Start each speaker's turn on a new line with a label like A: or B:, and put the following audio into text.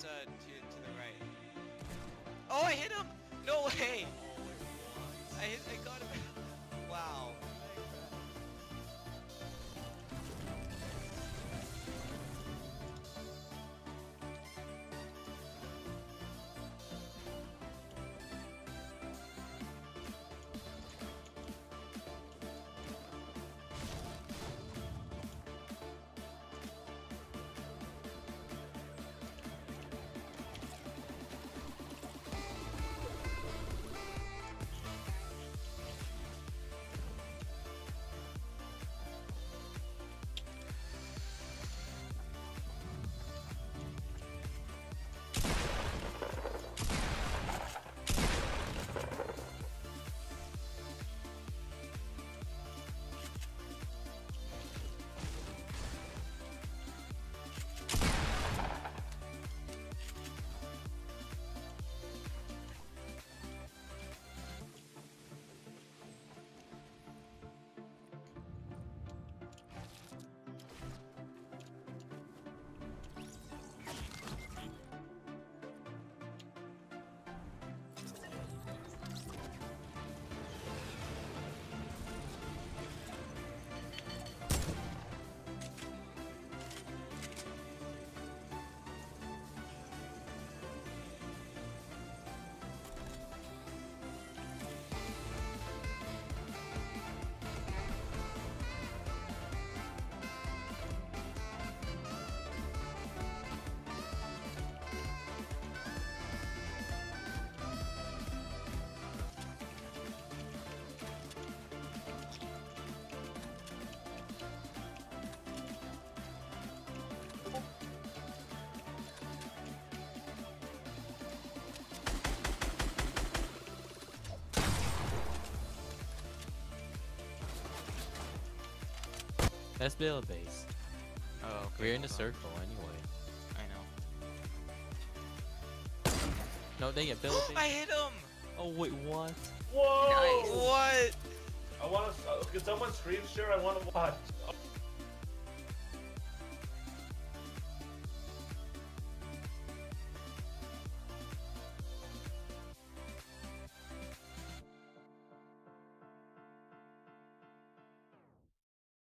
A: it's uh to to the right. Oh, I hit him! No way! I hit, I got him. Wow.
B: Let's build a base.
A: Oh, okay.
B: We're in a circle anyway.
A: I know.
B: No, they get build a base.
A: I hit him!
B: Oh wait, what?
C: Whoa!
A: What?
C: I want to. Uh, can someone screen share? I want to watch.